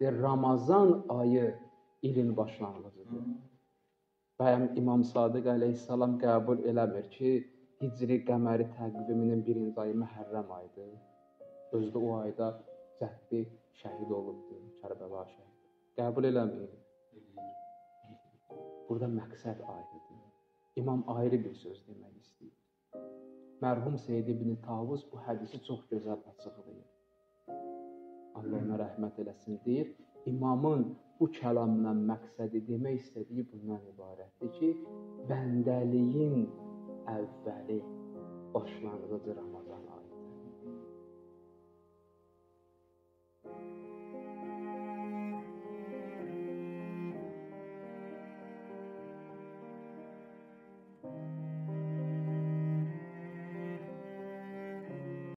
Deyir, Ramazan ayı ilin başlanğıcıdır. Bəyəm İmam Sadiq əleyhissalam qəbul eləmir ki, Hicri qəməri təqviminin birinci ayı Məhərrəm ayıdır. Özü də o ayda cəddi şəhid olubdu, Kərbəla şəhid. Qəbul eləmir. Burada məqsəd ayrıdır. İmam ayrı bir söz demək istəyir. Mərhum Seyyid ibn Tavus bu hədisi çox gözəl açıqlayır. Allah ona rəhmət eləsin deyir. İmamın bu kəlamdan məqsədi demək istədiyi bundan ibarətdir ki, bəndəliyin əvvəli başlanğıcı Ramazan ayıdır.